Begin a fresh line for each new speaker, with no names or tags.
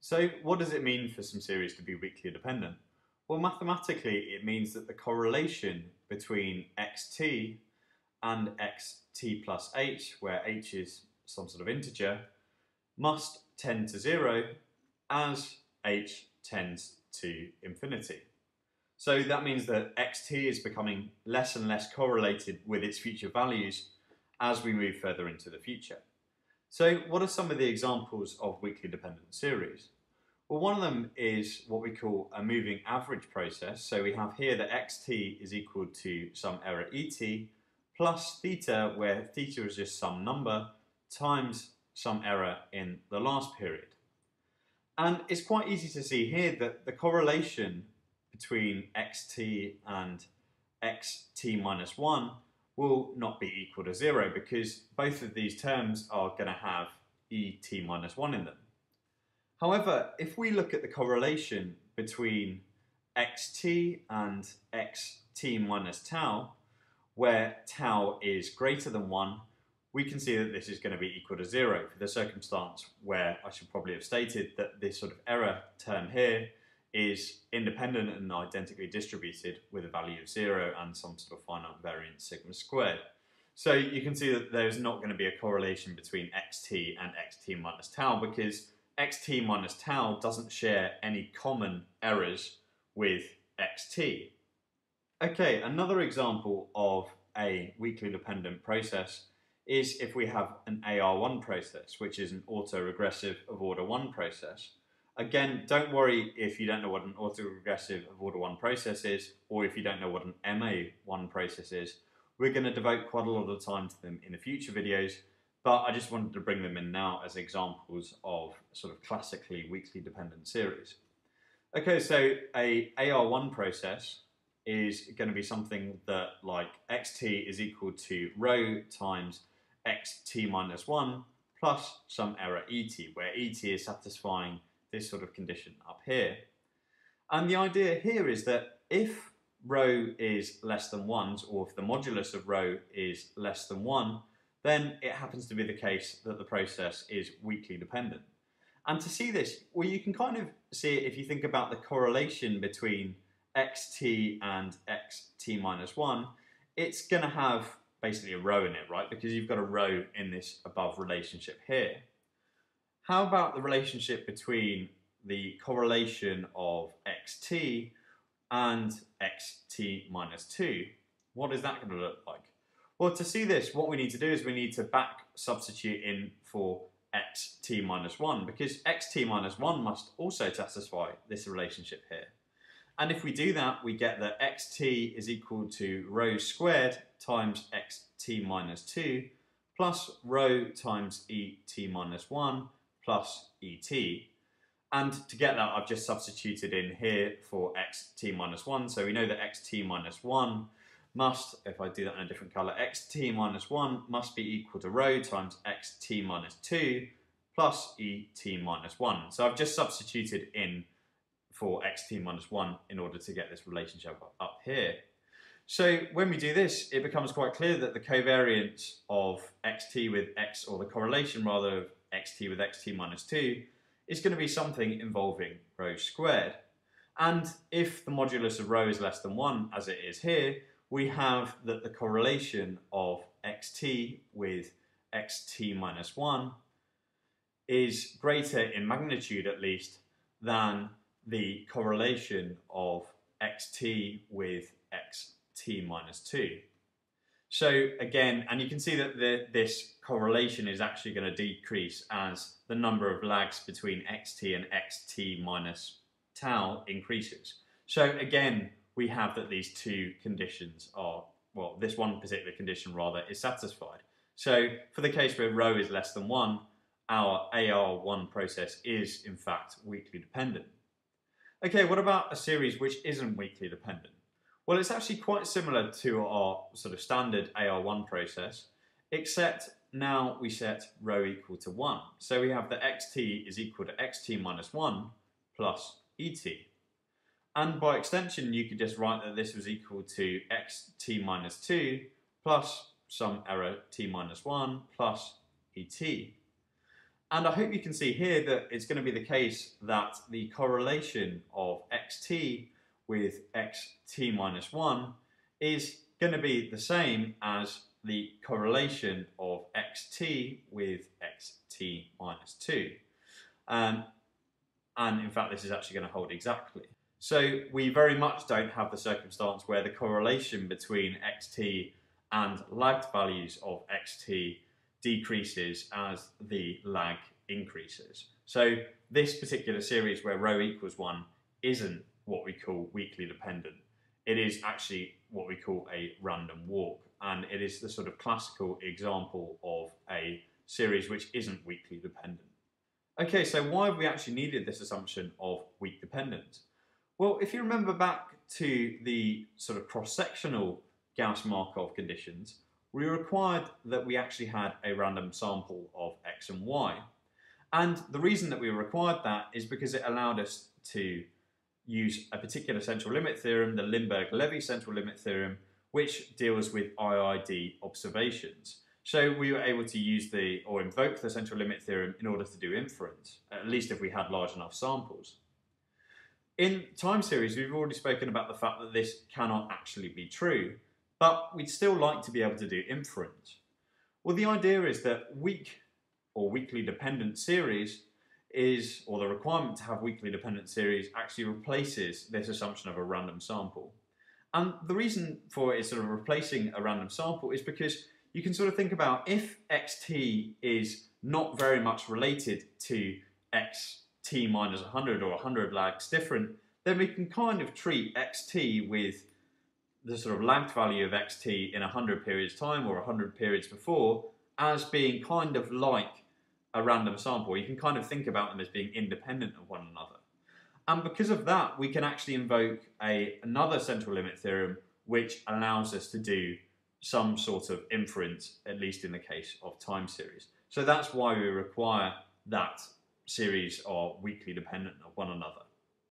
So what does it mean for some series to be weakly dependent? Well, mathematically, it means that the correlation between xt and xt plus h, where h is some sort of integer, must tend to zero as h tends to infinity. So that means that xt is becoming less and less correlated with its future values as we move further into the future. So what are some of the examples of weakly dependent series? Well, one of them is what we call a moving average process. So we have here that xt is equal to some error et plus theta, where theta is just some number, times some error in the last period. And it's quite easy to see here that the correlation between xt and xt minus 1 will not be equal to zero because both of these terms are going to have et minus 1 in them. However, if we look at the correlation between xt and xt minus tau, where tau is greater than 1, we can see that this is going to be equal to 0 for the circumstance where I should probably have stated that this sort of error term here is independent and identically distributed with a value of zero and some sort of finite variance sigma squared. So you can see that there's not going to be a correlation between xt and xt minus tau because xt minus tau doesn't share any common errors with xt. Okay, another example of a weakly dependent process is if we have an AR1 process, which is an autoregressive of order 1 process. Again, don't worry if you don't know what an autoregressive of order 1 process is, or if you don't know what an MA1 process is. We're going to devote quite a lot of time to them in the future videos, but I just wanted to bring them in now as examples of sort of classically weakly dependent series. Okay, so a AR1 process is going to be something that like xt is equal to rho times xt minus 1 plus some error et, where et is satisfying this sort of condition up here. And the idea here is that if rho is less than 1, or if the modulus of rho is less than 1, then it happens to be the case that the process is weakly dependent. And to see this, well, you can kind of see it if you think about the correlation between xt and xt minus 1, it's going to have basically a rho in it, right? Because you've got a rho in this above relationship here. How about the relationship between the correlation of xt and xt minus 2? What is that going to look like? Well, to see this, what we need to do is we need to back substitute in for xt minus 1 because xt minus 1 must also satisfy this relationship here. And if we do that, we get that xt is equal to rho squared times xt minus 2 plus rho times et minus 1 plus et. And to get that, I've just substituted in here for xt minus 1. So we know that xt minus 1 must, if I do that in a different colour, xt minus 1 must be equal to rho times xt minus 2 plus et minus 1. So I've just substituted in for xt minus 1 in order to get this relationship up here. So when we do this, it becomes quite clear that the covariance of xt with x, or the correlation rather of xt with xt minus 2, is going to be something involving rho squared. And if the modulus of rho is less than 1, as it is here, we have that the correlation of xt with xt minus 1 is greater in magnitude at least than the correlation of xt with xt minus 2. So again, and you can see that the, this correlation is actually going to decrease as the number of lags between xt and xt minus tau increases. So again, we have that these two conditions are, well, this one particular condition rather is satisfied. So for the case where rho is less than 1, our AR1 process is in fact weakly dependent. Okay, what about a series which isn't weakly dependent? Well, it's actually quite similar to our sort of standard AR1 process, except now we set rho equal to 1. So we have that xt is equal to xt minus 1 plus et. And by extension, you could just write that this was equal to xt minus 2 plus some error t minus 1 plus et. And I hope you can see here that it's going to be the case that the correlation of xt with xt minus 1 is going to be the same as the correlation of xt with xt minus 2. Um, and in fact, this is actually going to hold exactly. So we very much don't have the circumstance where the correlation between xt and lagged values of xt decreases as the lag increases. So this particular series where rho equals 1 isn't what we call weakly dependent. It is actually what we call a random walk and it is the sort of classical example of a series which isn't weakly dependent. Okay, so why have we actually needed this assumption of weak dependence? Well, if you remember back to the sort of cross-sectional Gauss-Markov conditions, we required that we actually had a random sample of x and y. And the reason that we required that is because it allowed us to use a particular central limit theorem, the Lindeberg-Levy central limit theorem, which deals with IID observations. So we were able to use the, or invoke the central limit theorem in order to do inference, at least if we had large enough samples. In time series, we've already spoken about the fact that this cannot actually be true, but we'd still like to be able to do inference. Well, the idea is that weak or weakly dependent series is, or the requirement to have weakly dependent series actually replaces this assumption of a random sample. And the reason for it sort of replacing a random sample is because you can sort of think about if xt is not very much related to x t minus 100 or 100 lags different, then we can kind of treat xt with the sort of lagged value of xt in 100 periods time or 100 periods before as being kind of like a random sample. You can kind of think about them as being independent of one another. And because of that, we can actually invoke a, another central limit theorem which allows us to do some sort of inference, at least in the case of time series. So that's why we require that series are weakly dependent of one another.